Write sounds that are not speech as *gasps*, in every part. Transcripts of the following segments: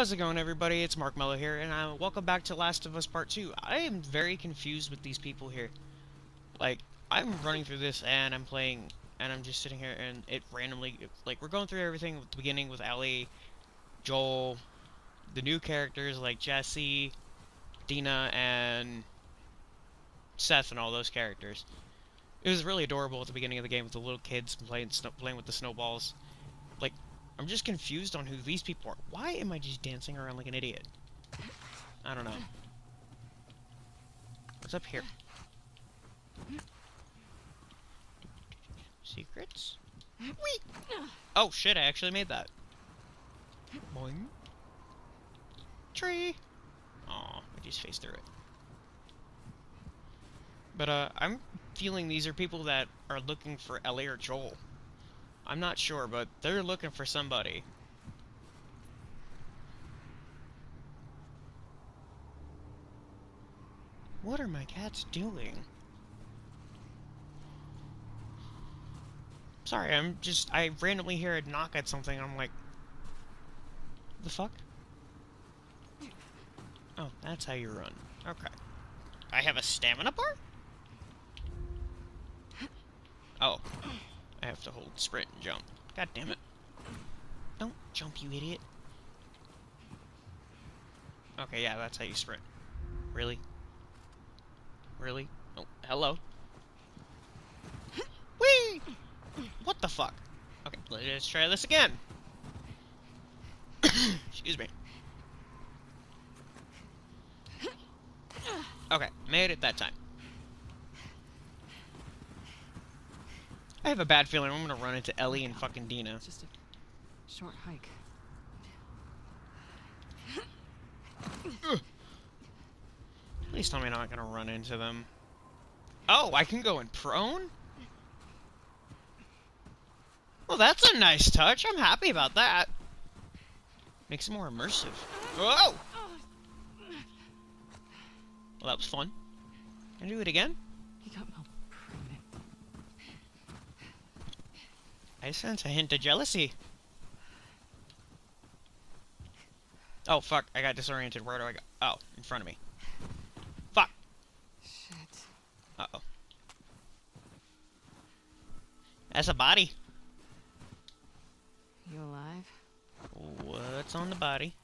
How's it going, everybody? It's Markmellow here, and uh, welcome back to Last of Us Part 2. I am very confused with these people here. Like, I'm running through this, and I'm playing, and I'm just sitting here, and it randomly, like, we're going through everything at the beginning with Ellie, Joel, the new characters like Jesse, Dina, and Seth, and all those characters. It was really adorable at the beginning of the game with the little kids playing, playing with the snowballs. Like, I'm just confused on who these people are. Why am I just dancing around like an idiot? I don't know. What's up here? Secrets? Whee! Oh shit, I actually made that. Boing. Tree! Aw, I just faced through it. But, uh, I'm feeling these are people that are looking for Ellie or Joel. I'm not sure, but they're looking for somebody. What are my cats doing? Sorry, I'm just, I randomly hear a knock at something, I'm like, the fuck? Oh, that's how you run. Okay. I have a stamina bar? Oh. I have to hold sprint and jump. God damn it. Don't jump, you idiot. Okay, yeah, that's how you sprint. Really? Really? Oh, hello. *laughs* Whee! What the fuck? Okay, let's try this again. *coughs* Excuse me. Okay, made it that time. I have a bad feeling I'm gonna run into Ellie and fucking Dina. It's just a short hike. Please tell me I'm not gonna run into them. Oh, I can go in prone? Well, that's a nice touch. I'm happy about that. Makes it more immersive. Whoa! Well, that was fun. Can I do it again? He got all pregnant. I sense a hint of jealousy. Oh, fuck. I got disoriented. Where do I go? Oh, in front of me. Fuck. Shit. Uh-oh. That's a body. You alive? What's on the body?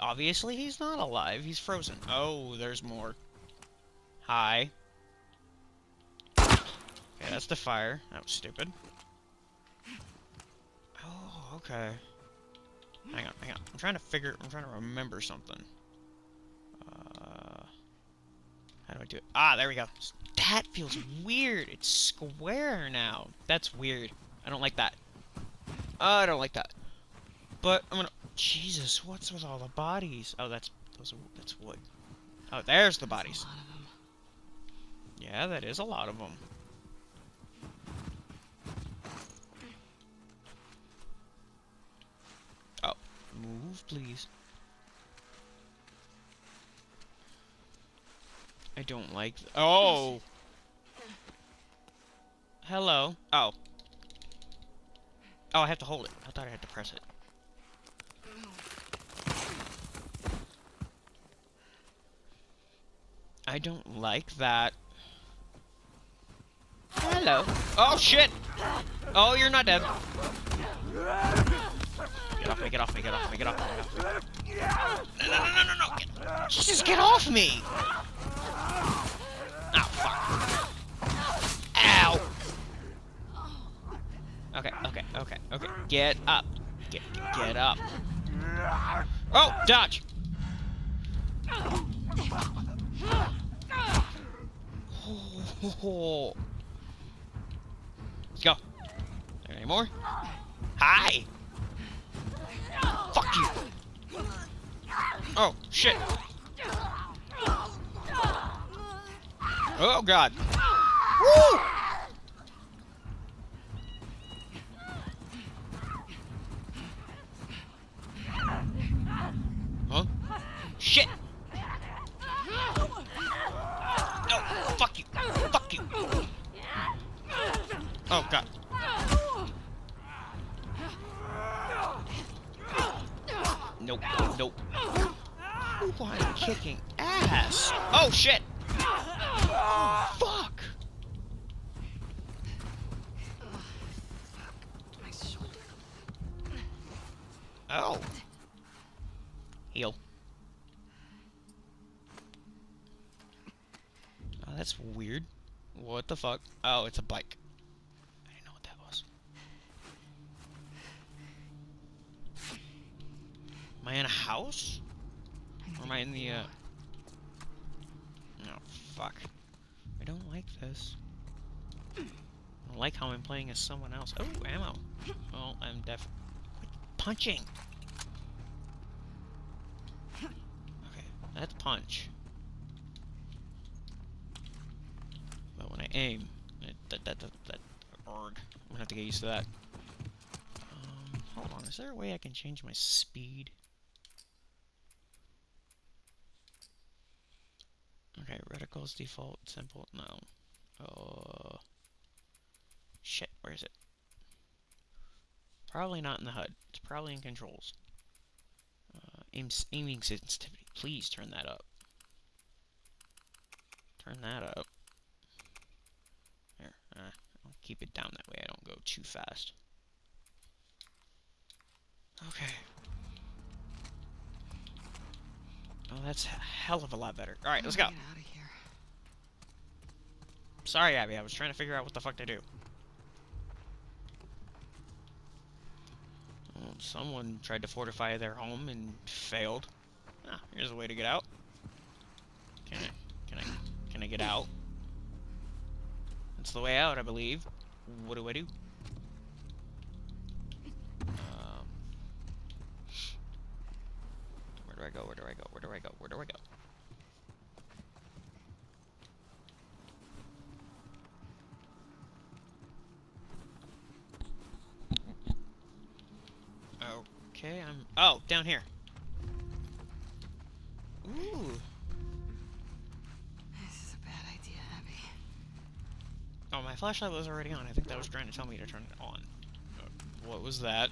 Obviously, he's not alive. He's frozen. Oh, there's more. Hi. Okay, that's the fire. That was stupid. Okay. Hang on, hang on. I'm trying to figure... I'm trying to remember something. Uh... How do I do it? Ah, there we go. That feels weird. It's square now. That's weird. I don't like that. I don't like that. But I'm gonna. Jesus, what's with all the bodies? Oh, that's those. Are, that's wood. Oh, there's the bodies. A lot of them. Yeah, that is a lot of them. Move, please. I don't like. Oh. Hello. Oh. Oh, I have to hold it. I thought I had to press it. I don't like that. Hello. Oh, shit! Oh, you're not dead. Off me, get off me, get off me, get off me, get off me. No, no, no, no, no, get, Jesus, get off me! Oh, fuck. Ow! Okay, okay, okay, okay. Get up. Get, get up. Oh, dodge! Oh. Let's go. Any more? Hi! Fuck you! Oh, shit! Oh, God. Woo! Huh? Shit! No, fuck you! Fuck you! Oh, God. Nope. Nope. Ooh, I'm kicking ass. Oh shit. Oh, fuck. My shoulder. Oh. Heal. Oh, that's weird. What the fuck? Oh, it's a bike. I didn't know what that was. Am I in a house? Or am I in the, uh... Oh, fuck. I don't like this. I don't like how I'm playing as someone else. Oh, ammo. Well, I'm def... Punching! Okay, that's punch. But when I aim, it, that, that, that, that. I'm gonna have to get used to that. Um, hold on, is there a way I can change my speed? Okay, reticles default simple. No. Uh. Shit, where is it? Probably not in the HUD. It's probably in controls. Uh, aim, aiming sensitivity. Please turn that up. Turn that up. Here, uh, I'll keep it down that way I don't go too fast. Okay. Oh, that's a hell of a lot better. Alright, let's go. Get out of here. Sorry, Abby, I was trying to figure out what the fuck to do. Well, someone tried to fortify their home and failed. Ah, here's a way to get out. Can I, can I, can I get out? That's the way out, I believe. What do I do? Um, where do I go? Where do I go? Where do I go? Where do I go? Okay, I'm. Oh, down here. Ooh. This is a bad idea, Abby. Oh, my flashlight was already on. I think that was trying to tell me to turn it on. Uh, what was that?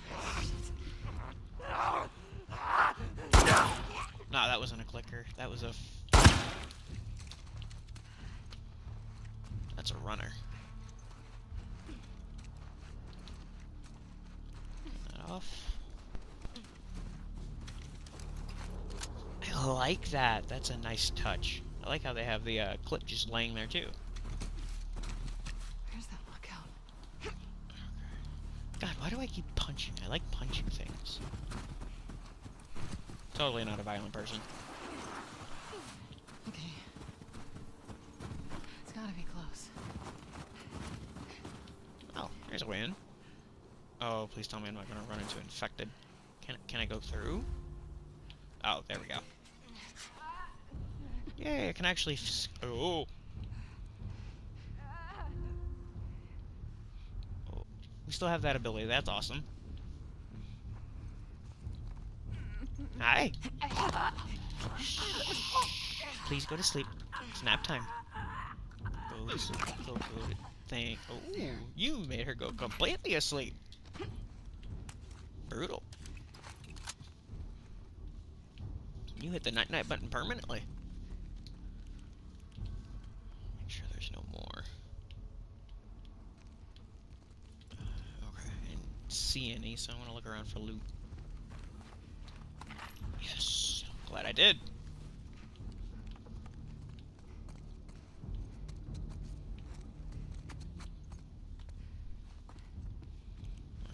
Nah, that wasn't a clicker. That was a. F That's a runner. Turn that off. I like that. That's a nice touch. I like how they have the uh, clip just laying there too. Where's that lookout? *clears throat* God, why do I keep punching? I like punching things. Totally not a violent person. Okay. It's gotta be close. Oh, there's a way in. Oh, please tell me I'm not gonna run into infected. Can can I go through? Oh, there we go. Yay, I can actually. Oh. Oh, We still have that ability. That's awesome. Hi. Please go to sleep. It's nap time. Go to sleep. Go, go to think. Oh, you made her go completely asleep. Brutal. You hit the night night button permanently. Make sure there's no more. Uh, okay, I didn't see any, so I'm gonna look around for loot. Yes, glad I did.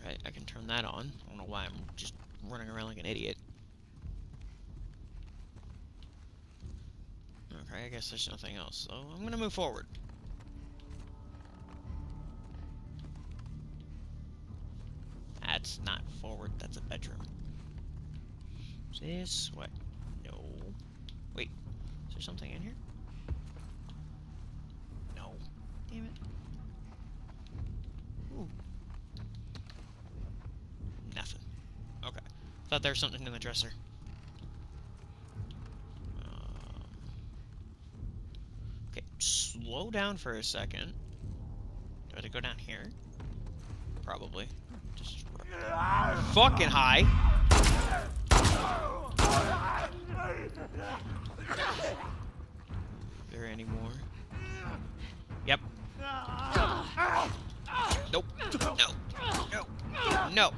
Alright, I can turn that on. I don't know why I'm just running around like an idiot. Okay, I guess there's nothing else, so I'm gonna move forward. That's not forward, that's a bedroom. This way. No. Wait, is there something in here? No. Damn it. Ooh. Nothing. Okay. Thought there was something in the dresser. Um, okay, slow down for a second. Do I have to go down here? Probably. Just Fucking high. There anymore? Yep. Nope. No. No. No.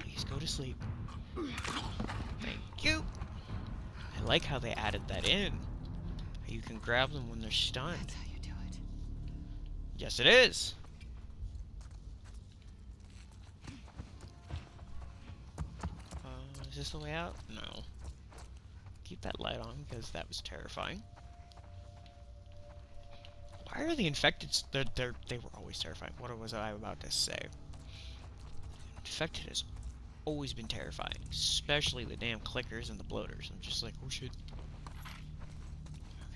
Please go to sleep. Thank you. I like how they added that in. You can grab them when they're stunned. That's how you do it. Yes, it is. Uh, is this the way out? No. Keep that light on because that was terrifying. Why are the infected? They're, they're, they were always terrifying. What was I about to say? Infected has always been terrifying, especially the damn clickers and the bloaters. I'm just like, oh shit.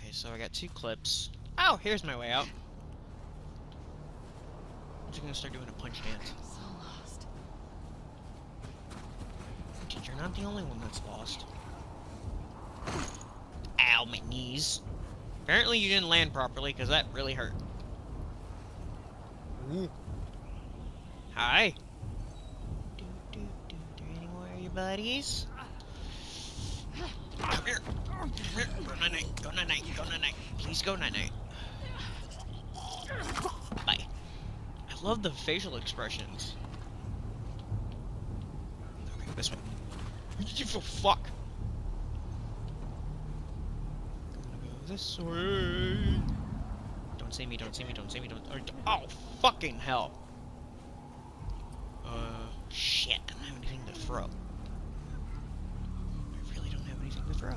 Okay, so I got two clips. Oh, here's my way out. I'm just gonna start doing a punch dance. I'm so lost. Dude, you're not the only one that's lost. Ow, my knees. Apparently you didn't land properly, because that really hurt. Ooh. Hi. Do, do, do, do any more of your buddies? Come here. Come here. Go night night. Go night night. Go night night. Please go night night. Bye. I love the facial expressions. Okay, this way. You feel fuck. This way. Don't see me, don't see me, don't see me, don't. or- Oh, fucking hell. Uh, shit. I don't have anything to throw. I really don't to throw.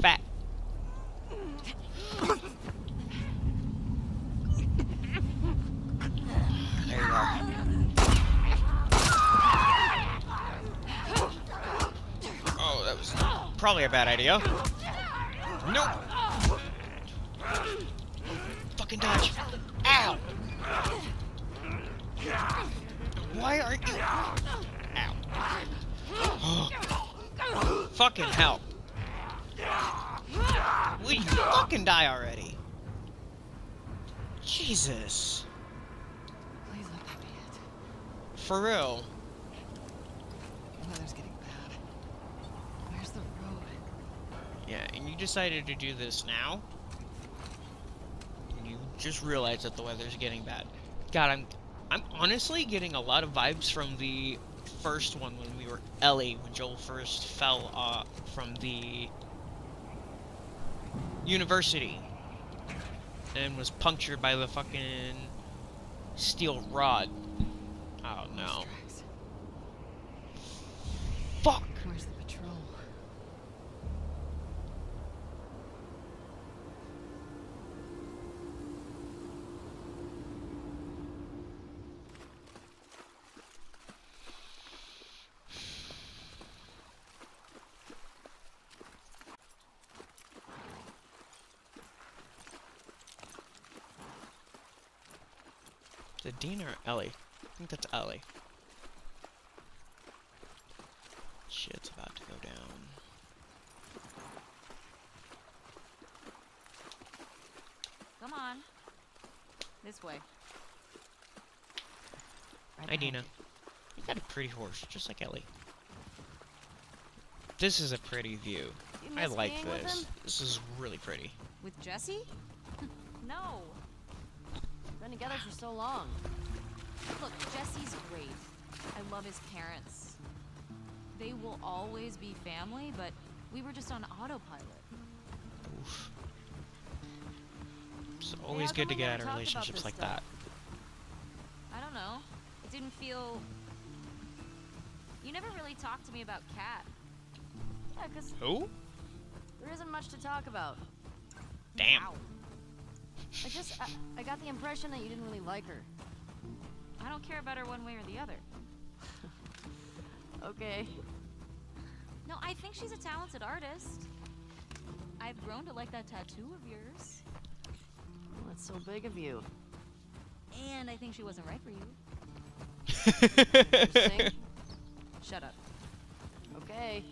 Fat. There you are. Oh, that was probably a bad idea. Nope. Fucking dodge. Ow. Why aren't you? Ow. Fucking help. Will you fucking die already? Jesus. Please let that be it. For real. The weather's getting bad. Where's the road? Yeah, and you decided to do this now? You just realized that the weather's getting bad. God, I'm I'm honestly getting a lot of vibes from the first one when we were Ellie, when Joel first fell uh, from the university and was punctured by the fucking steel rod. Oh no. Tracks. Fuck! Where's the patrol? Is it Dean or Ellie? I think that's Ellie. Shit's about to go down. Come on. This way. Right Hi, Dina. you. You got a pretty horse, just like Ellie. This is a pretty view. I like this. This is really pretty. With Jesse? *laughs* no. Been together for so long. Look, Jesse's great. I love his parents. They will always be family, but we were just on autopilot. Oof. It's always good to get out of relationships like stuff? that. I don't know. It didn't feel. You never really talked to me about Kat. Yeah, because Who? there isn't much to talk about. Damn. Ow. I just, I, I got the impression that you didn't really like her. I don't care about her one way or the other. okay. No, I think she's a talented artist. I've grown to like that tattoo of yours. Well, that's so big of you. And I think she wasn't right for you. Interesting. *laughs* Shut up. okay.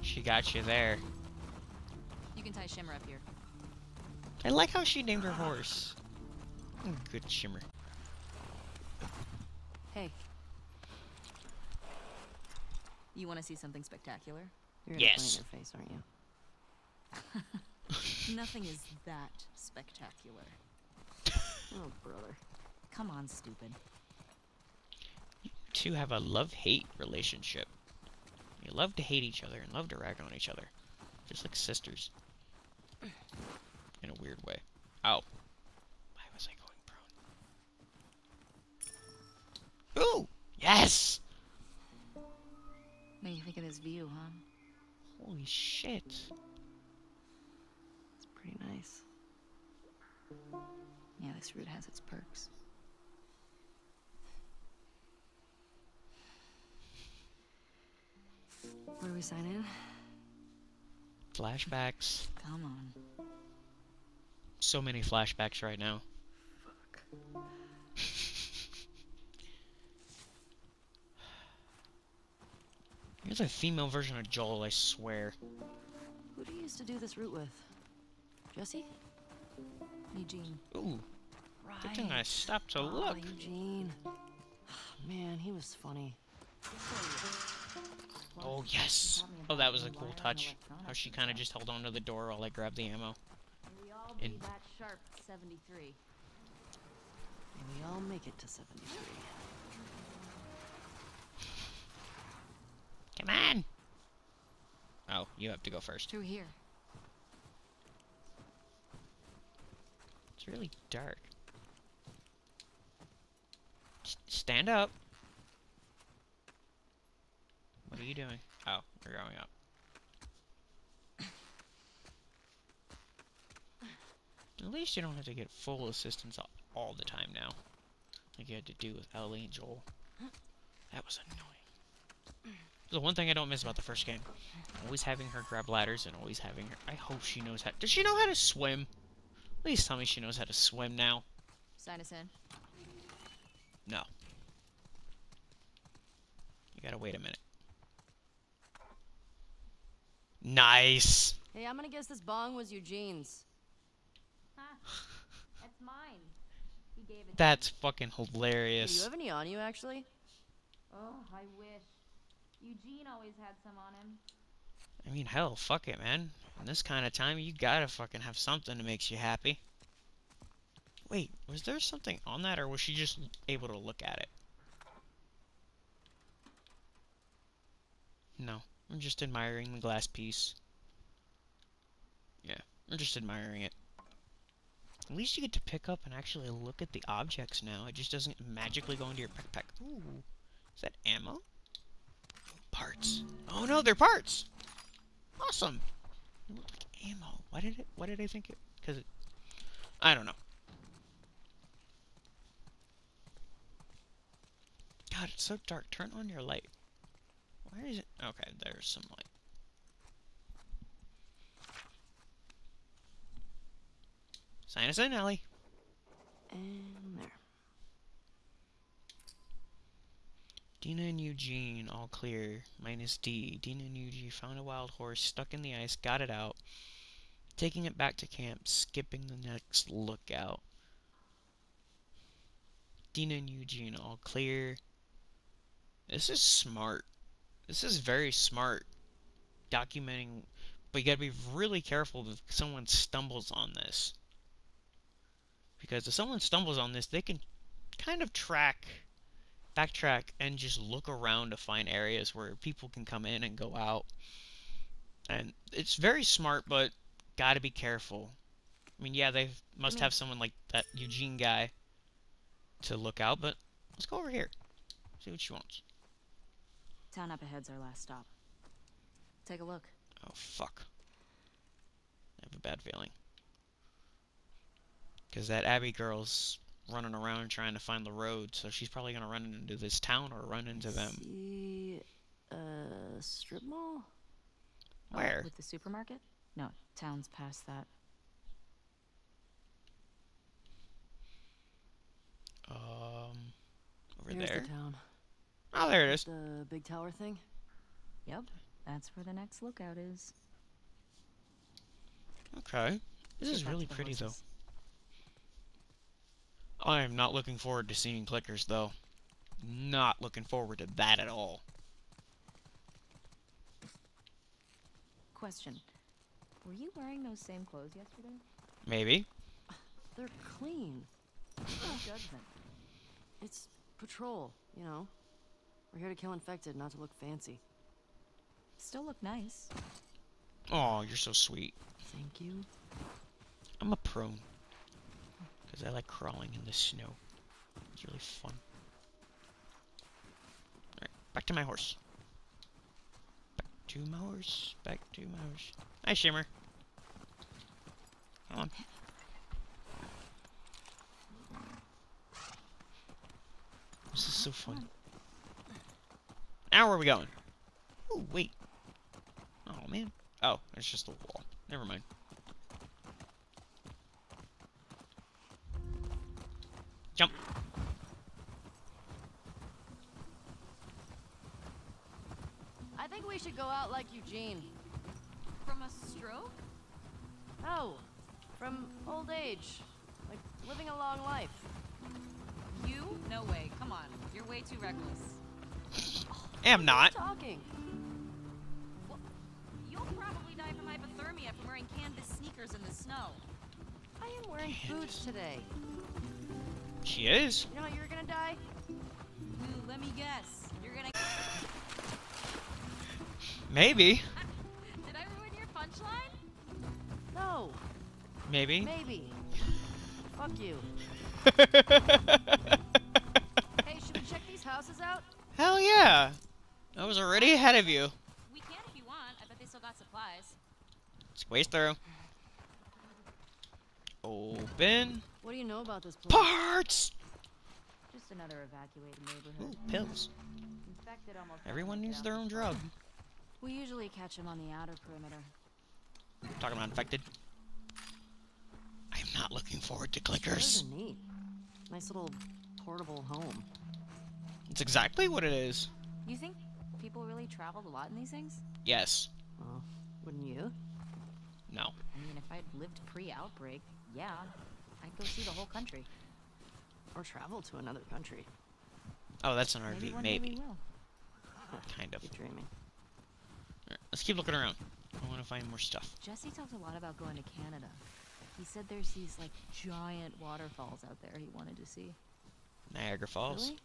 she got you there. You can tie Shimmer up here. I like how she named her horse. Good shimmer. Hey. You want to see something spectacular? You're gonna Yes. plant your face, aren't you? *laughs* Nothing is that spectacular. *laughs* Oh, brother. Come on, stupid. You two have a love-hate relationship. You love to hate each other and love to rag on each other. Just like sisters. In a weird way. Ow. Why was I going prone? Ooh! Yes! What do you think of this view, huh? Holy shit. It's pretty nice. Yeah, this route has its perks. Where do we sign in? Flashbacks. Come on. So many flashbacks right now. Fuck. Here's a female version of Joel, I swear. Who do you used to do this route with? Jesse? Eugene. Ooh, Right. good thing I stopped to Aw, look. Eugene. Ah, man, he was funny. Oh, yes. Oh, that was a cool touch. How she kind of just held onto the door while I grabbed the ammo. We all In- be that sharp 73. May we all make it to 73. Come on! Oh, you have to go first. Through here. It's really dark. S- stand up. What are you doing? Oh, you're going up. At least you don't have to get full assistance a- all the time now. Like you had to do with Ellie and Joel. That was annoying. The one thing I don't miss about the first game. Always having her grab ladders and always having her... I hope she knows how... Does she know how to swim? Please tell me she knows how to swim now. Sign us in. No. You gotta wait a minute. Nice! Hey, I'm gonna guess this bong was Eugene's. Huh. That's mine. He gave it That's fucking Hey, do you hilarious. have any on you, actually? Oh, I wish. Eugene always had some on him. I mean, hell, fuck it, man. In this kind of time, you gotta fucking have something that makes you happy. Wait, was there something on that, or was she just able to look at it? No, I'm just admiring the glass piece. Yeah, I'm just admiring it. At least you get to pick up and actually look at the objects now. It just doesn't magically go into your backpack. Ooh, is that ammo? Parts. Oh no, they're parts. Awesome. It looked like ammo. Why did it? Why did I think it? Because it. I don't know. God, it's so dark. Turn on your light. Where is it? Okay, there's some light. Sign us in, Ellie. And there. Dina and Eugene, all clear. Minus D. Dina and Eugene found a wild horse stuck in the ice, got it out. Taking it back to camp, skipping the next lookout. Dina and Eugene, all clear. This is smart. This is very smart. Documenting, but you gotta be really careful if someone stumbles on this. Because if someone stumbles on this, they can kind of track backtrack and just look around to find areas where people can come in and go out. And it's very smart, but gotta be careful. I mean, yeah, they must mm-hmm. have someone like that Eugene guy to look out, but let's go over here. See what she wants. Town up ahead's our last stop. Take a look. Oh, fuck. I have a bad feeling. Because that Abby girl's running around trying to find the road, so she's probably going to run into this town or run into them. See, uh, strip mall? Oh, Where? with the supermarket? No, town's past that. Um, over Here's there. the town. Oh, there it is. The big tower thing? Yep, that's where the next lookout is. Okay. This Get is really pretty, though. I am not looking forward to seeing clickers, though. Not looking forward to that at all. Question. Were you wearing those same clothes yesterday? Maybe. *sighs* They're clean. No judgment. It's patrol, you know. We're here to kill infected, not to look fancy. Still look nice. Oh, you're so sweet. Thank you. I'm a prone. Because I like crawling in the snow. It's really fun. Alright, back to my horse. Back to my horse. Back to my horse. Hi, Shimmer. Come on. This is so fun. Now where are we going? Oh, wait. Oh, man. Oh, it's just a wall. Never mind. Jump. I think we should go out like Eugene. From a stroke? No, from old age. Like living a long life. You? No way. Come on. You're way too reckless. Am not. Talking. You'll probably die from hypothermia from wearing canvas sneakers in the snow. I am wearing boots today. She is. You know you're gonna die? Ooh, let me guess. You're gonna. Maybe. *laughs* Did I ruin your punchline? No, Maybe. maybe. Fuck you. *laughs* Hey, should we check these houses out? Hell yeah. I was already ahead of you. We can if you want. I bet they still got supplies. Squeeze through. Open. What do you know about this place? Parts! Just another evacuated Ooh, neighborhood. pills. Infected almost. Everyone everyone needs their own drug. We usually catch them on the outer perimeter. Talking about infected. I am not looking forward to clickers. neat. Nice little portable home. It's exactly what it is. You think people really traveled a lot in these things? Yes. Well, wouldn't you? No. I mean, if I'd lived pre-outbreak, yeah, I'd go see the whole country. Or travel to another country. Oh, that's an Maybe RV. one Maybe. *sighs* Kind of. You're dreaming. Alright, let's keep looking around. I want to find more stuff. Jesse talked a lot about going to Canada. He said there's these like giant waterfalls out there he wanted to see. Niagara Falls. Really?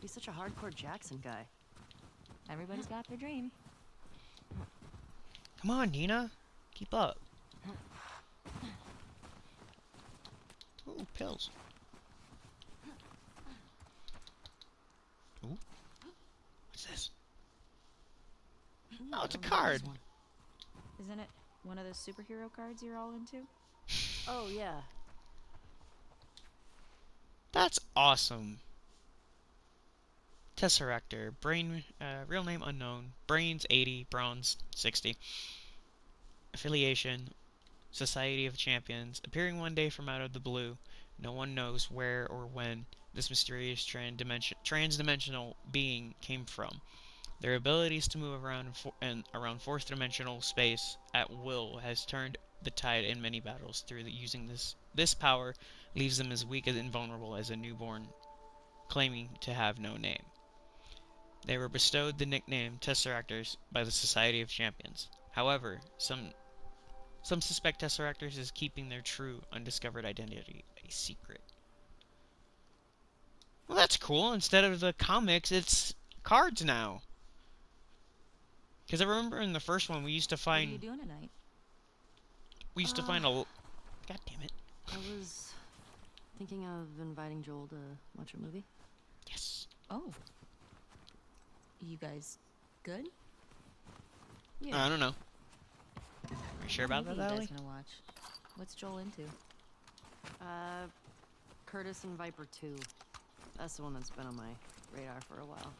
He's such a hardcore Jackson guy. Everybody's got their dream. Come on, Nina. Keep up. Ooh, pills. Ooh. What's this? Oh, it's a Don't know this card. Isn't it one of those superhero cards you're all into? *laughs* Oh, yeah. That's awesome. Tesseractor, brain, uh, real name unknown, brains 80, bronze 60. Affiliation, Society of Champions, appearing one day from out of the blue. No one knows where or when this mysterious trans-dimension, trans-dimensional being came from. Their abilities to move around and around fourth dimensional space at will has turned the tide in many battles. Through the, using this this power, leaves them as weak and invulnerable as a newborn, claiming to have no name. They were bestowed the nickname Tesseractors by the Society of Champions. However, some some suspect Tesseractors is keeping their true undiscovered identity a secret. Well, that's cool. Instead of the comics, it's cards now. Because I remember in the first one, we used to find... What are you doing tonight? we used to Uh, find a. God damn it! I was thinking of inviting Joel to watch a movie. Yes. Oh. You guys good? Yeah. I don't know. Are you sure about that, movie you Allie? gonna watch? What's Joel into? Uh, Curtis and Viper 2. That's the one that's been on my radar for a while.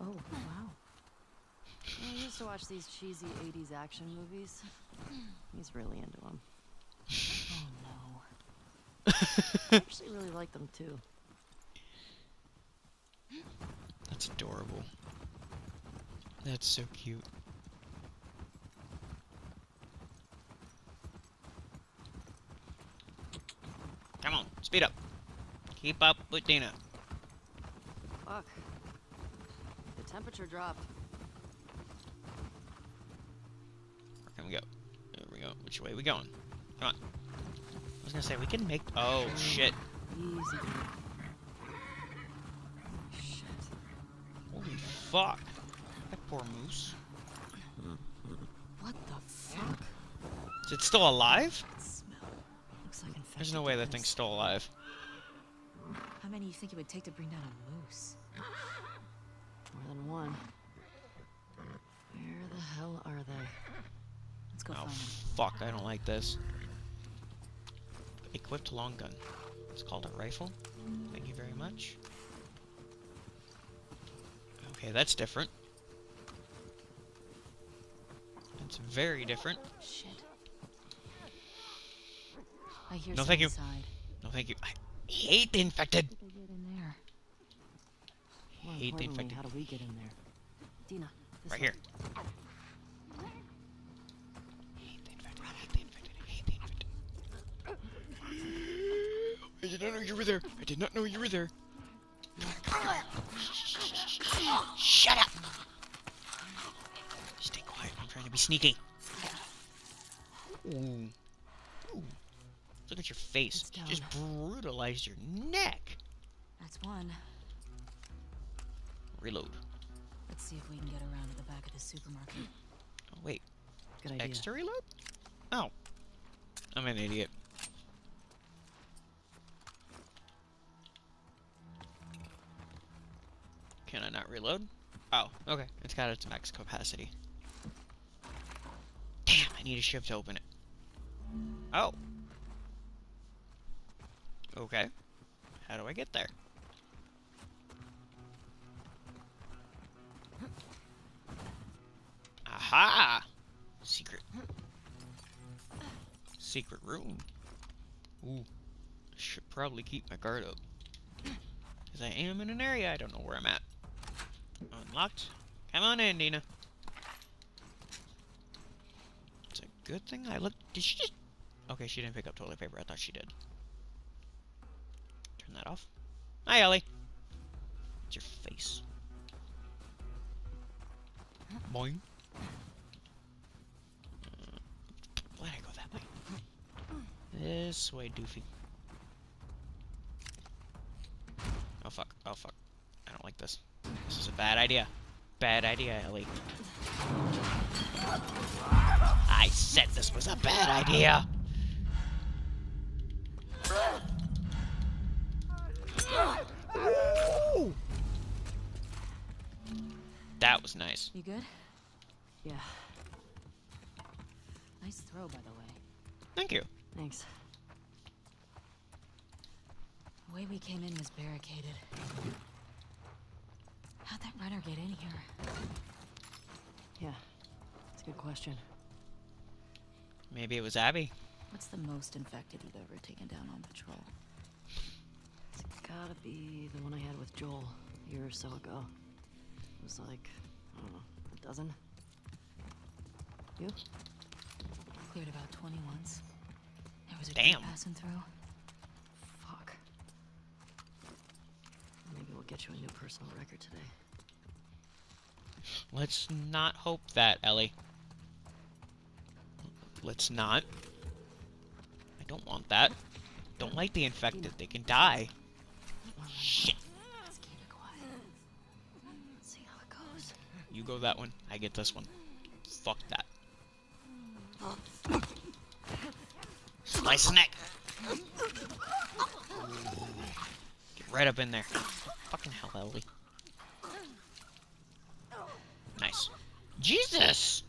Oh, wow. I used to watch these cheesy 80s action movies. *clears throat* He's really into them. Oh no. *laughs* I *laughs* actually really like them too. That's adorable. That's so cute. Come on, speed up. Keep up with Dina. Fuck. The temperature dropped. Where can we go? There we go. Which way we going? Come on. I was gonna say we can make. Oh shit! Easy. Shit. Holy fuck. That poor moose. What the fuck? Is it still alive? That smell. Looks like infected. There's no way that thing's still alive. How many do you think it would take to bring down a moose? More than one. Where the hell are they? Let's go Oh find them. fuck, I don't like this. Equipped long gun. It's called a rifle. Thank you very much. Okay, that's different. That's very different. Shit. I hear No, thank you. inside. No thank you. I hate the infected. How did they get in there? More hate the infected. how do we get in there? Dina, Right here. Hate the infected. Hate the infected. Hate the infected. I did not know you were there. I did not know you were there. Shut up! Stay quiet. I'm trying to be sneaky. Ooh. Ooh. Mm. At your face. Just brutalize your neck. That's one. Reload. Let's see if we can get around to the back of the supermarket. Oh, wait. Good idea. Extra reload? Oh. I'm an idiot. Can I not reload? Oh, okay. It's got its max capacity. Damn, I need a shift to open it. Oh. Okay. How do I get there? Aha! Secret. Secret room. Ooh. Should probably keep my guard up. Because I am in an area I don't know where I'm at. Unlocked. Come on in, Dina. It's a good thing I looked. Did she just. Okay, she didn't pick up toilet paper. I thought she did. Turn that off. Hi, Ellie. It's your face. Boing. Why'd I go that way? This way, Doofy. Oh fuck, oh fuck. I don't like this. This is a bad idea. Bad idea, Ellie. I said this was a bad idea! That was nice. You good? Yeah, Nice throw, by the way. Thank you. thanks. The way we came in was barricaded. How'd that runner get in here? Yeah, that's a good question. Maybe it was Abby. What's the most infected you've ever taken down on patrol? It's gotta be the one I had with Joel a year or so ago. It was like, I don't know, a dozen? You? Cleared about 20 once. There was a Damn. passing through. Fuck. Maybe we'll get you a new personal record today. Let's not hope that, Ellie. Let's not. I don't want that. Don't like the infected. They can die. Shit. Go that one. I get this one. Fuck that. Slice his neck. Get right up in there. Fucking hell, Ellie. Nice. Jesus!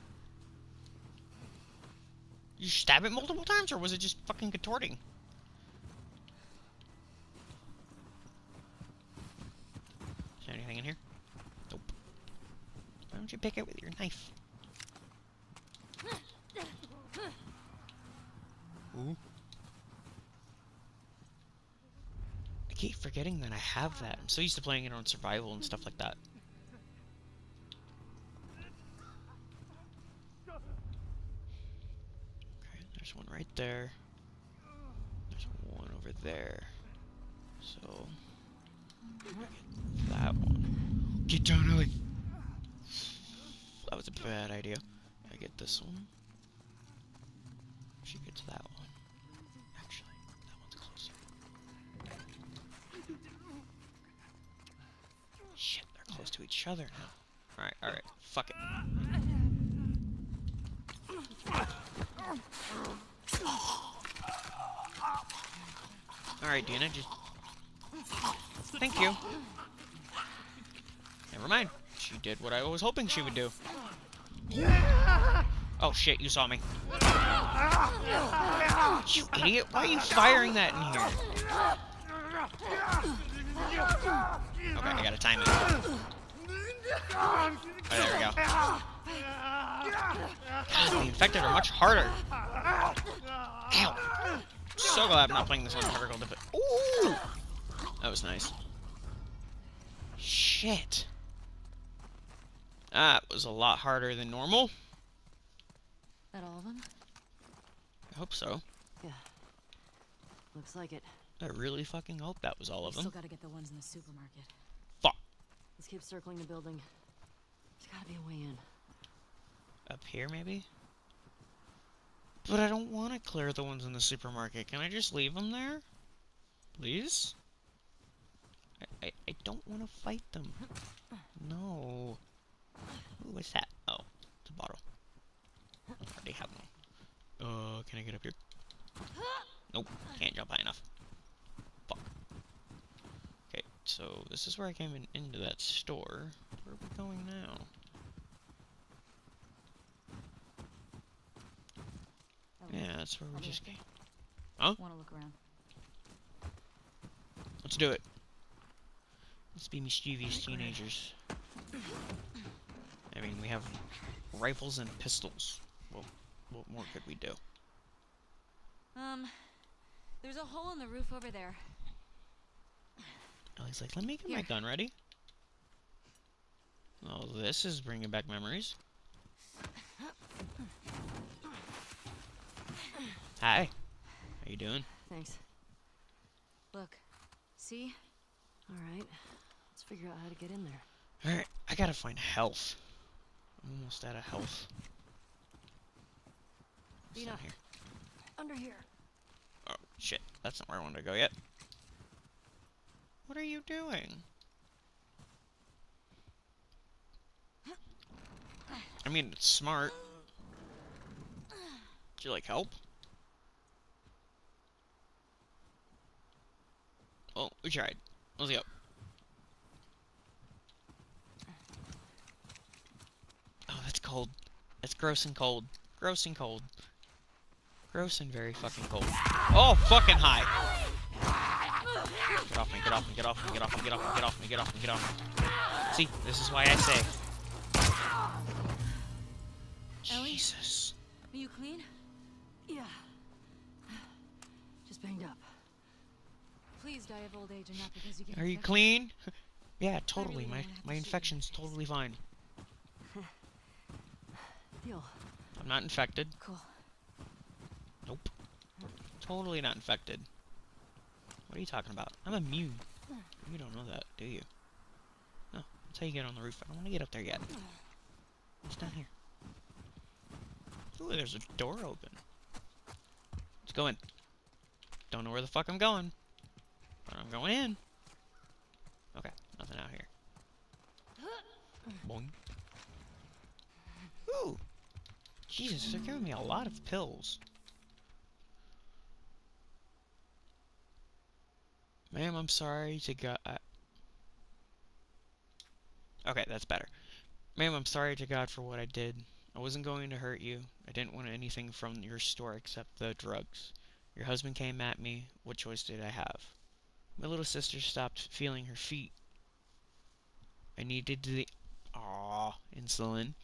You stab it multiple times, or was it just fucking contorting? Is there anything in here? Nope. Why don't you pick it with your knife? Ooh. I keep forgetting that I have that. I'm so used to playing it on survival and stuff like that. Okay, there's one right there. There's one over there. So that one. Get down, Ellie. That was a bad idea. I get this one. She gets that one. Actually, that one's closer. Shit, they're close to each other now. Alright, alright. Fuck it. Alright, Dina, just... Thank you. Never mind. She did what I was hoping she would do. Oh shit, you saw me. You idiot, why are you firing that in here? Okay, I gotta time it. Oh, there we go. God, the infected are much harder. Ow. So glad I'm not playing this on vertical. Ooh! That was nice. Shit. That was a lot harder than normal. That all of them? I hope so. Yeah. Looks like it. I really fucking hope that was all of them. Still gotta get the ones in the supermarket. Fuck. Let's keep circling the building. There's gotta be a way in. Up here, maybe? But I don't want to clear the ones in the supermarket. Can I just leave them there? Please? I, I, I don't want to fight them. *laughs* No. Ooh, what's that? Oh, it's a bottle. I already have one. Uh, can I get up here? Nope, can't jump high enough. Fuck. Okay, so this is where I came in, into that store. Where are we going now? Yeah, that's where we just came. Huh? Wanna look around? Let's do it. Let's be mischievous teenagers. I mean, we have rifles and pistols. Well, what more could we do? Um, there's a hole in the roof over there. Ellie's like, let me get my gun ready. Oh, this is bringing back memories. Hi. How you doing? Thanks. Look, see? Alright. Let's figure out how to get in there. Alright, I gotta find health. I'm almost out of health. What's down here? Under here. Oh, shit. That's not where I wanted to go yet. What are you doing? I mean, it's smart. Do you like help? Oh, we tried. Let's go. Oh, that's cold. That's gross and cold. Gross and cold. Gross and very fucking cold. Oh, fucking high. Get off me, get off me, get off me, get off me, get off me, get off me, get off me, get off me. See, this is why I say. Ellie? Jesus. Are you clean? Yeah. Just banged up. Please die of old age and not because you get Are you infected. clean? *laughs* yeah, totally. really My don't wanna have to my shoot you in the infection's totally fine. I'm not infected. Cool. Nope. Totally not infected. What are you talking about? I'm immune. You don't know that, do you? No. That's how you get on the roof. I don't want to get up there yet. It's down here. Ooh, there's a door open. Let's go in. Don't know where the fuck I'm going. But I'm going in. Okay, nothing out here. Boing. Ooh! Jesus, they're giving me a lot of pills. Ma'am, I'm sorry to God. Uh, okay, that's better. Ma'am, I'm sorry to God for what I did. I wasn't going to hurt you. I didn't want anything from your store except the drugs. Your husband came at me. What choice did I have? My little sister stopped feeling her feet. I needed the. Aw, insulin.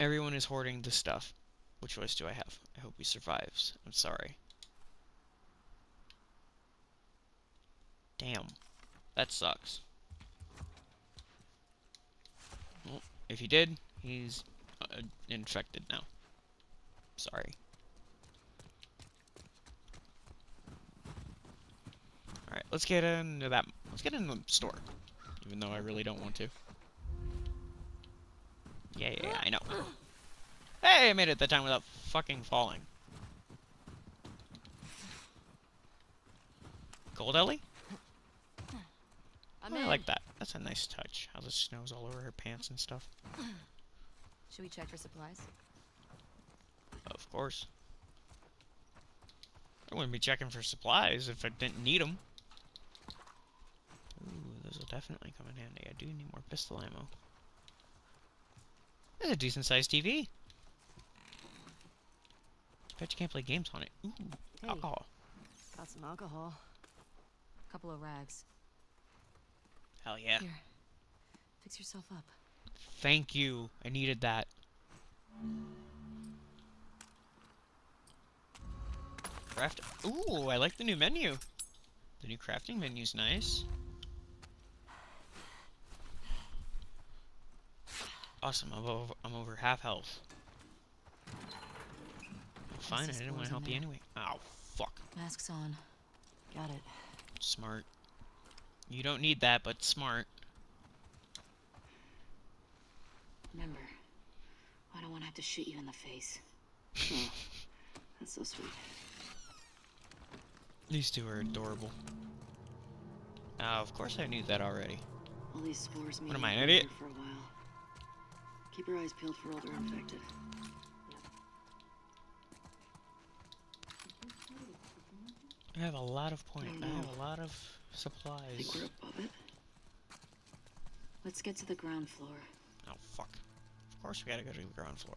Everyone is hoarding the stuff. What choice do I have? I hope he survives. I'm sorry. Damn. That sucks. Well, if he did, he's uh, infected now. Sorry. Alright, let's get into that. Let's get into the store. Even though I really don't want to. Yeah, yeah, yeah, I know. Hey, I made it that time without fucking falling. Gold Ellie? I'm I like that. That's a nice touch. How the snow's all over her pants and stuff. Should we check for supplies? Of course. I wouldn't be checking for supplies if I didn't need them. Ooh, those will definitely come in handy. I do need more pistol ammo. That's a decent sized TV. Bet you can't play games on it. Ooh, Hey, alcohol. got some alcohol. A Couple of rags. Hell yeah. Here. Fix yourself up. Thank you. I needed that. Craft. Ooh, I like the new menu. The new crafting menu's nice. Awesome. I'm over, I'm over half health. Well, fine. I didn't want to help you anyway. Oh, fuck. Masks on. Got it. Smart. You don't need that, but smart. Remember, I don't want to have to shoot you in the face. Oh, *laughs* that's so sweet. These two are adorable. Ah, of course I knew that already. All these spores What am I, an idiot? for a while. Keep your eyes peeled for older infected. I have a lot of point. Oh, I have a lot of I supplies. think we're above it. Let's get to the ground floor. Oh, fuck. Of course we gotta go to the ground floor.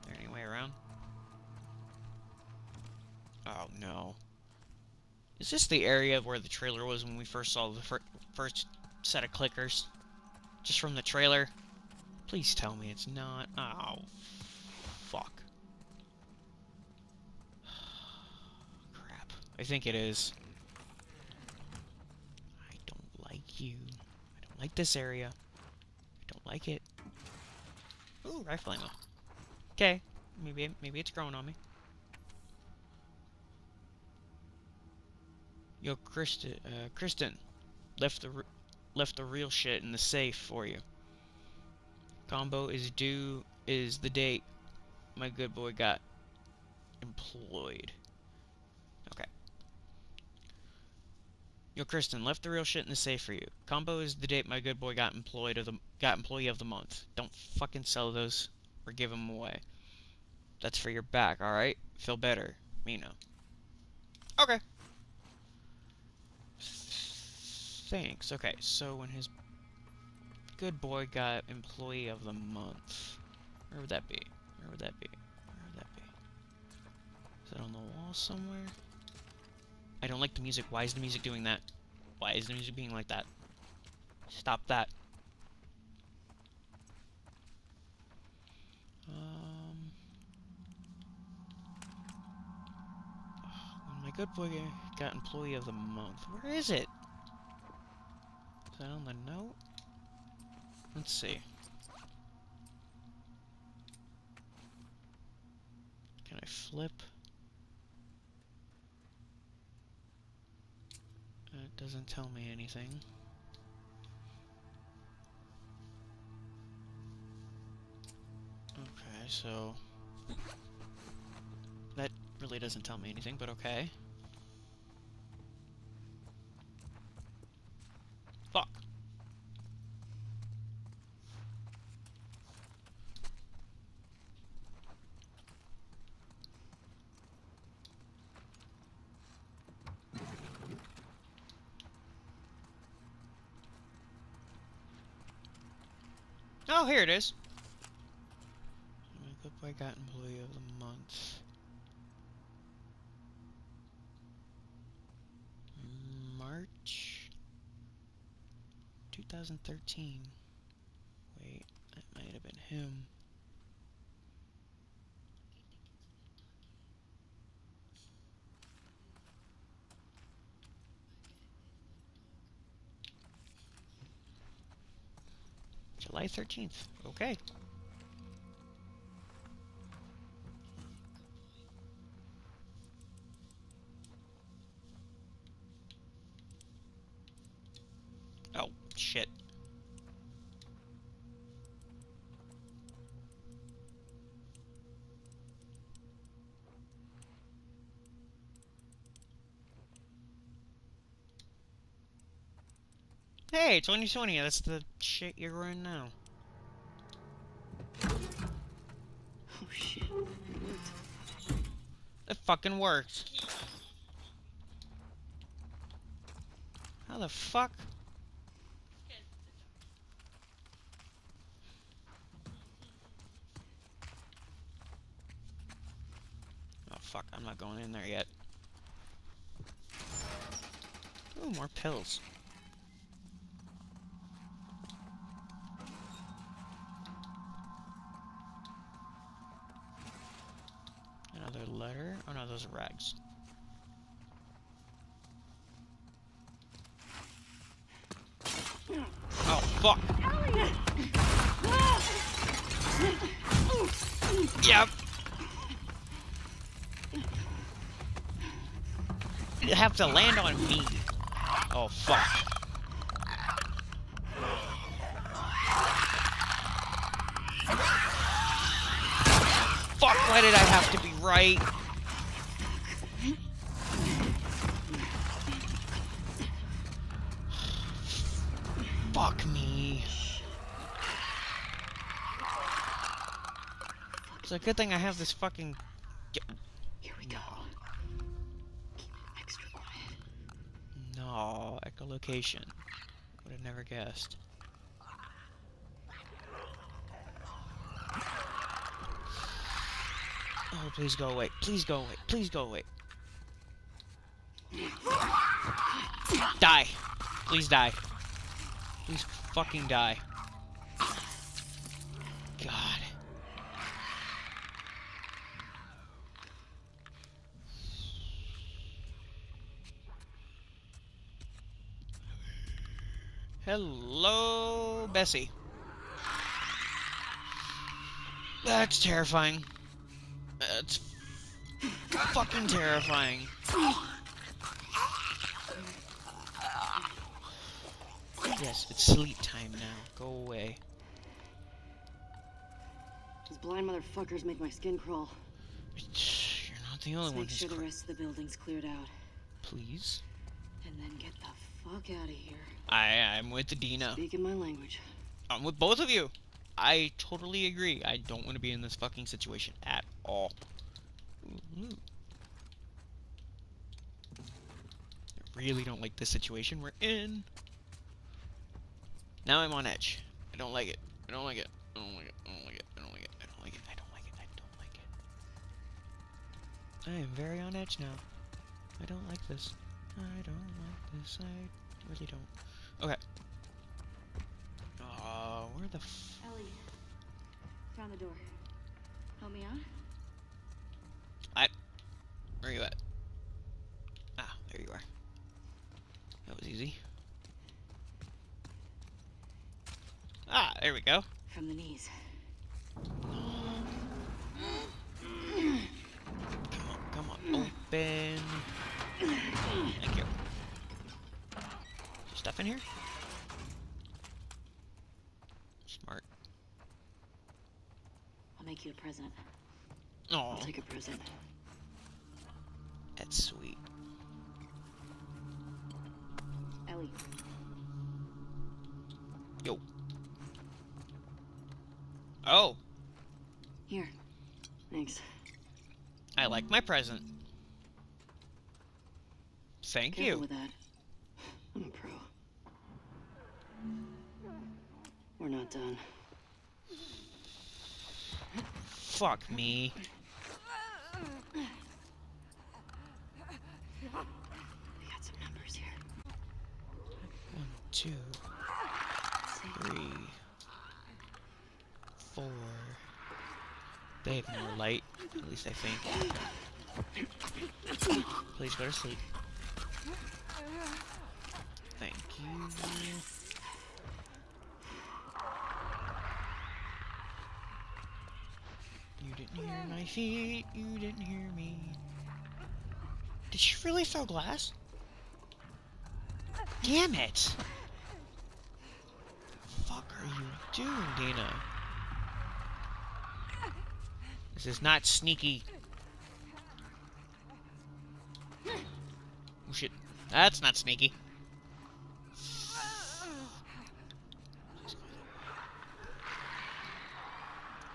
Is There any way around? Oh, no. Is this the area where the trailer was when we first saw the fir first set of clickers? Just from the trailer? Please tell me it's not. Oh, fuck. *sighs* Crap. I think it is. I don't like you. I don't like this area. I don't like it. Ooh, rifle ammo. Okay, maybe maybe it's growing on me. Yo, Kristen, uh, Kristen, left the left the real shit in the safe for you. Combo is due is the date my good boy got employed. Okay. Yo, Kristen, left the real shit in the safe for you. Combo is the date my good boy got employed of the got employee of the month. Don't fucking sell those or give them away. That's for your back, all right? Feel better, Mino. Okay. Thanks. Okay, so when his good boy got employee of the month, where would that be? Where would that be? Where would that be? Is that on the wall somewhere? I don't like the music. Why is the music doing that? Why is the music being like that? Stop that. Um. *sighs* When my good boy got employee of the month. Where is it? On the note? Let's see. Can I flip? Uh, it doesn't tell me anything. Okay, so that really doesn't tell me anything, but okay. Fuck. Oh, here it is. Good boy got employee of the month. 2013. Wait, that might have been him. July 13th. Okay. Hey, 2020, that's the shit you're in now. Oh shit. It worked. It fucking worked. How the fuck? Oh fuck, I'm not going in there yet. Ooh, more pills. Those are rags. Oh fuck! Yep. You have to land on me. Oh fuck. Fuck, why did I have to be right? A good thing I have this fucking. Here we go. Keep it extra quiet. No, echolocation. Would have never guessed. Oh, please go away. Please go away. Please go away. Die. Please die. Please fucking die. God. Hello, Bessie. That's terrifying. That's fucking terrifying. Yes, it's sleep time now. Go away. These blind motherfuckers make my skin crawl. You're not the only Let's one make sure the rest of the building's cleared out. Please. And then get the fuck out of here. I I'm with Dina. Speaking my language. I'm with both of you. I totally agree. I don't want to be in this fucking situation at all. Ooh. I really don't like this situation we're in. Now I'm on edge. I don't like it. I don't like it. I don't like it. I don't like it. I don't like it. I don't like it. I don't like it. I don't like it. I am very on edge now. I don't like this. I don't like this. I really don't. Okay. Uh, where the f- Ellie, found the door. Help me out? Where are you at? Ah, there you are. That was easy. Ah, there we go. From the knees. *gasps* Come on, come on, open. Thank you. Stuff in here? Smart. I'll make you a present. Oh, I'll take a present. that's sweet. Ellie, Yo. Oh, Here. Thanks. I like my present. Thank Careful you. with that. I'm a pro. We're not done. Fuck me. We got some numbers here. One, two, three, four. They have more light, at least I think. Please go to sleep. Thank you. You didn't hear my feet, you didn't hear me. Did she really throw glass? Damn it! fuck are you doing, Dina? This is not sneaky. That's not sneaky.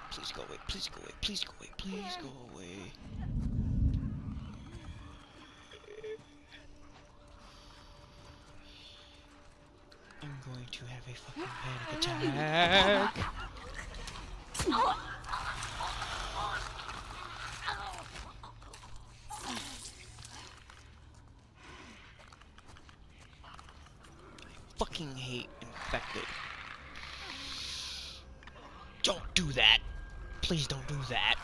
Please go away. Please go away. Please go away. Please go away. I'm going to have a fucking panic attack. *laughs* Oh. Fucking hate infected. Don't do that. Please don't do that.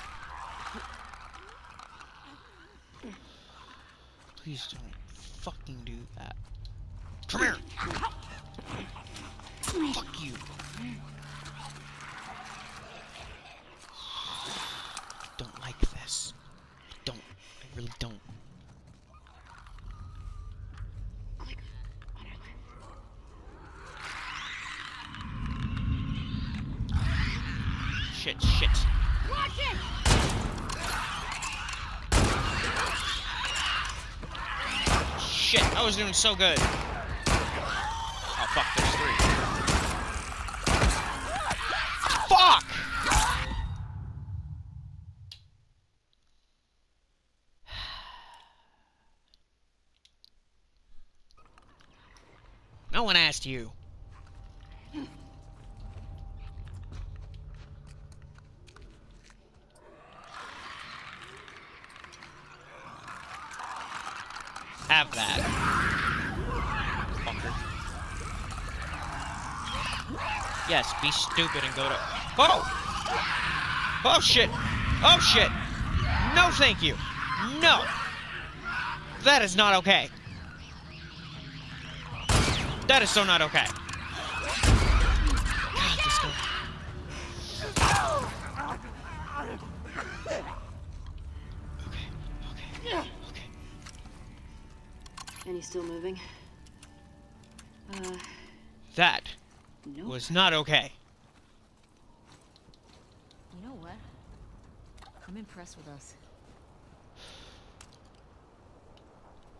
Please don't fucking do that. Come here. Fuck you. Don't like this. I don't. I really don't. Shit, shit. Shit, I was doing so good. Oh fuck, there's three. Fuck! *sighs* No one asked you. Have that. Fucker. Be stupid and go to. Oh! Oh shit! Oh shit! No, thank you! No! That is not okay. That is so not okay. God, this. Okay, okay, okay. And he's still moving. Was not okay. You know what? I'm impressed with us.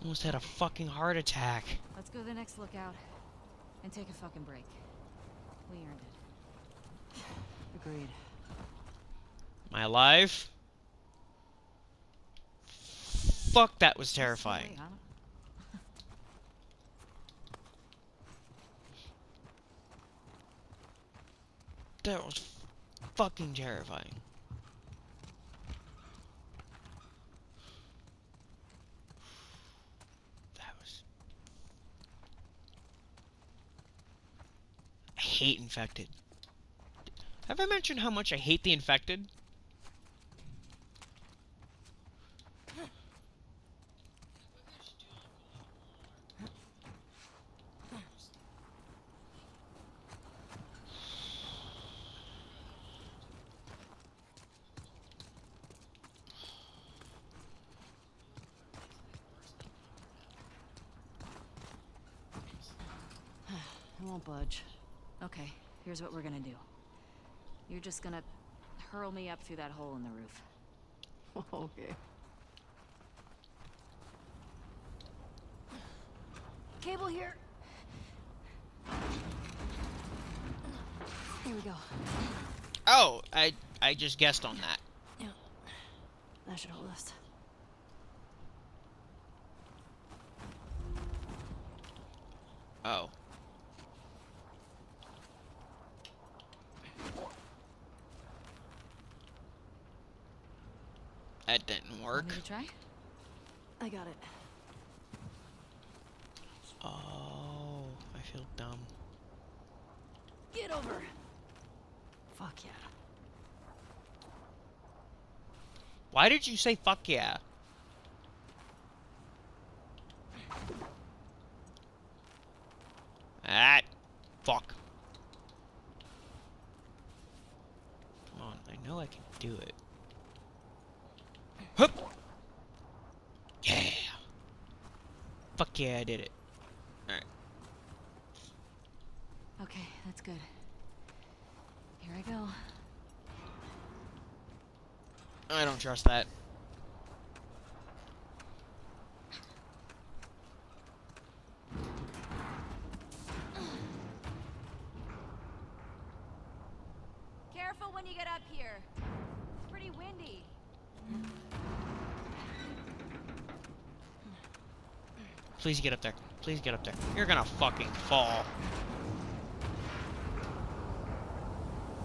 Almost had a fucking heart attack. Let's go to the next lookout and take a fucking break. We earned it. Agreed. Am I alive? Fuck, that was terrifying. That was fucking terrifying. That was. I hate infected. Have I mentioned how much I hate the infected? I won't budge. Okay, here's what we're gonna do. You're just gonna hurl me up through that hole in the roof. *laughs* okay. Cable here. Here we go. Oh, I I just guessed on that. That should hold us. Oh. That didn't work. Want me to try? I got it. Oh, I feel dumb. Get over. Fuck yeah. Why did you say fuck yeah? Ah, fuck. Come on, I know I can do it. Hup! Yeah! Fuck yeah, I did it. Alright. Okay, that's good. Here I go. I don't trust that. Please get up there. Please get up there. You're gonna fucking fall.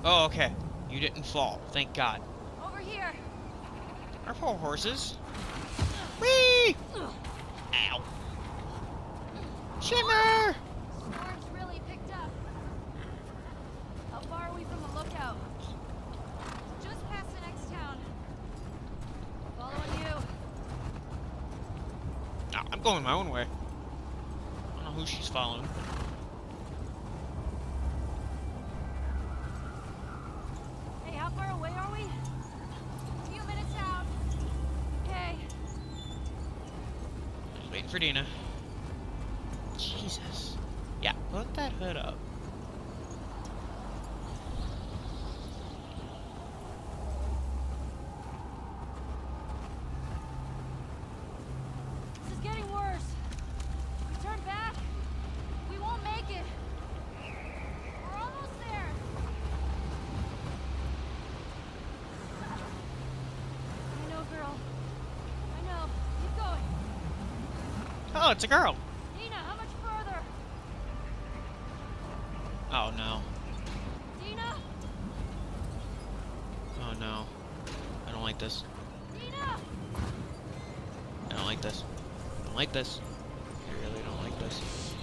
Oh, okay. You didn't fall. Thank God. Over here. Our poor horses. Whee! Ow. Shimmer! Storm's really picked up. How far are we from the lookout? Just past the next town. Following you. No, I'm going my own way. Waiting for Dina. Jesus. Yeah, put that hood up. This is getting worse. We turn back. We won't make it. We're almost there. I know, girl. I know. Keep going. Oh, it's a girl. Dina, how much further? Oh no. Dina? Oh no. I don't like this. Dina! I don't like this. I don't like this. I really don't like this.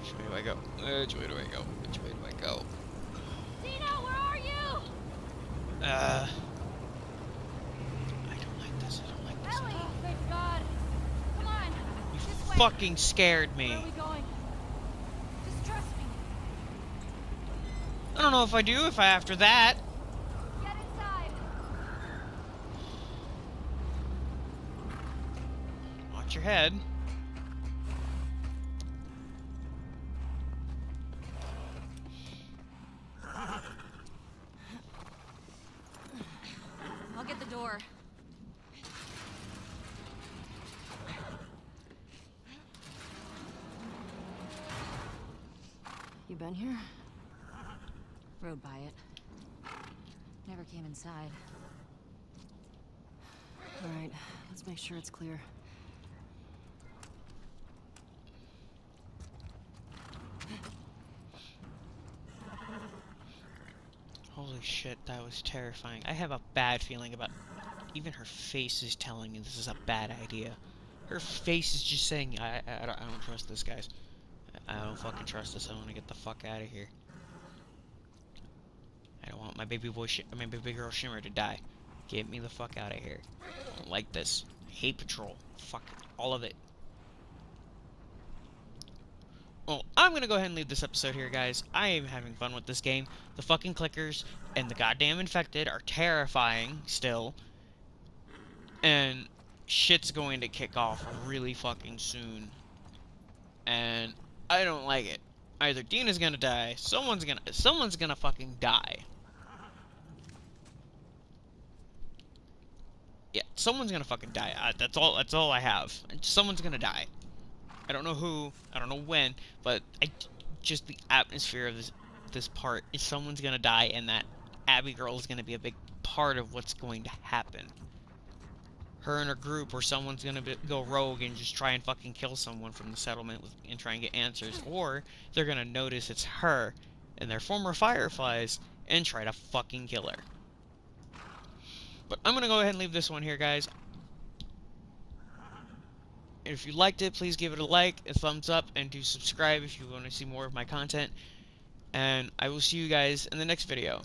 Which way do I go? Which way do I go? Which way do I go? Dina, where are you? Uh. I don't like this. I don't like this. Ellie! Oh, thank God. Come on. You this way. Fucking scared Where me. are we going? Just trust me. I don't know if I do if I after that. Alright, let's make sure it's clear. Holy shit, that was terrifying. I have a bad feeling about. Even her face is telling me this is a bad idea. Her face is just saying, I, I, I, don't, I don't trust this, guys. I don't fucking trust this. I want to get the fuck out of here. I don't want my baby boy, Sh my baby girl Shimmer to die. Get me the fuck out of here. I don't like this. Hate Patrol. Fuck all of it. Well, I'm gonna go ahead and leave this episode here, guys. I am having fun with this game. The fucking clickers and the goddamn infected are terrifying still. And shit's going to kick off really fucking soon. And I don't like it. Either Dina's gonna die, someone's gonna someone's gonna fucking die. Yeah, someone's gonna fucking die. I, that's all. That's all I have. Someone's gonna die. I don't know who. I don't know when. But I just the atmosphere of this this part is someone's gonna die, and that Abby girl is gonna be a big part of what's going to happen. Her and her group, or someone's gonna be, go rogue and just try and fucking kill someone from the settlement with, and try and get answers, or they're gonna notice it's her and their former fireflies and try to fucking kill her. But I'm gonna go ahead and leave this one here, guys. If you liked it, please give it a like, a thumbs up, and do subscribe if you want to see more of my content. And I will see you guys in the next video.